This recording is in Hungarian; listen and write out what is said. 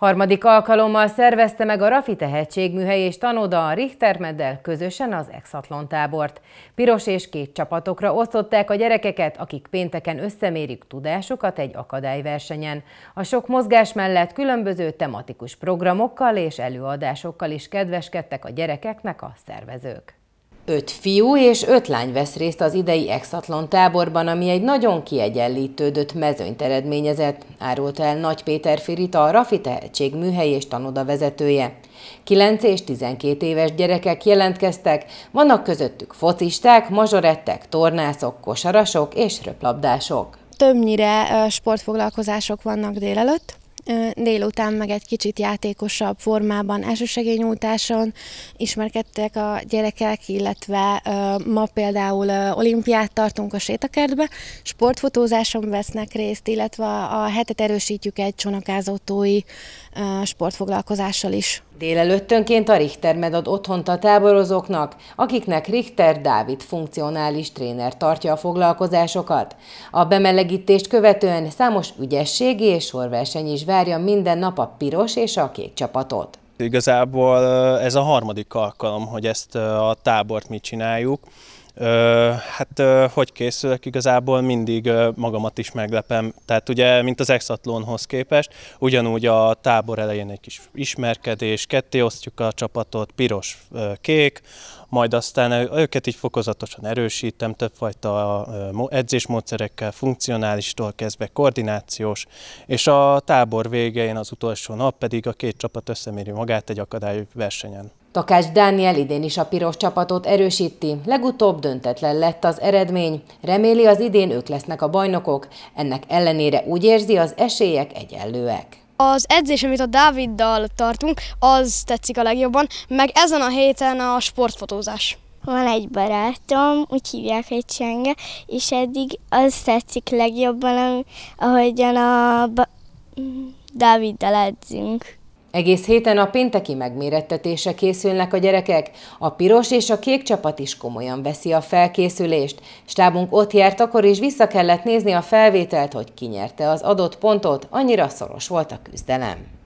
Harmadik alkalommal szervezte meg a Rafi Tehetségműhely és Tanoda a Richter Meddel közösen az Exatlon tábort. Piros és két csapatokra osztották a gyerekeket, akik pénteken összemérik tudásukat egy akadályversenyen. A sok mozgás mellett különböző tematikus programokkal és előadásokkal is kedveskedtek a gyerekeknek a szervezők. Öt fiú és öt lány vesz részt az idei Exatlon táborban, ami egy nagyon kiegyenlítődött mezőnyt eredményezett, árult el Nagy Péter Firita, a Rafi Tehetség műhely és tanoda vezetője. 9 és 12 éves gyerekek jelentkeztek, vannak közöttük focisták, mazsorettek, tornászok, kosarasok és röplabdások. Többnyire sportfoglalkozások vannak délelőtt, délután meg egy kicsit játékosabb formában elsősegélynyújtáson ismerkedtek a gyerekek, illetve ma például olimpiát tartunk a sétakertbe, sportfotózáson vesznek részt, illetve a hetet erősítjük egy csonakázótói sportfoglalkozással is. Délelőttönként a Richter med ad otthont a táborozóknak, akiknek Richter Dávid funkcionális tréner tartja a foglalkozásokat. A bemelegítést követően számos ügyességi és sorverseny is várja minden nap a piros és a kék csapatot. Igazából ez a harmadik alkalom, hogy ezt a tábort mi csináljuk. Hát hogy készülök igazából mindig magamat is meglepem. Tehát ugye, mint az Exatlonhoz képest, ugyanúgy a tábor elején egy kis ismerkedés, ketté osztjuk a csapatot, piros, kék, majd aztán őket így fokozatosan erősítem, többfajta edzésmódszerekkel, funkcionálistól kezdve koordinációs, és a tábor végén az utolsó nap pedig a két csapat összeméri magát egy akadály versenyen. Takács Dániel idén is a piros csapatot erősíti, legutóbb döntetlen lett az eredmény. Reméli az idén ők lesznek a bajnokok, ennek ellenére úgy érzi, az esélyek egyenlőek. Az edzés, amit a Dáviddal tartunk, az tetszik a legjobban, meg ezen a héten a sportfotózás. Van egy barátom, úgy hívják, hogy Csenge, és eddig az tetszik legjobban, ahogyan a Dáviddal edzünk. Egész héten a pénteki megmérettetése készülnek a gyerekek. A piros és a kék csapat is komolyan veszi a felkészülést. Stábunk ott járt, akkor is vissza kellett nézni a felvételt, hogy kinyerte az adott pontot, annyira szoros volt a küzdelem.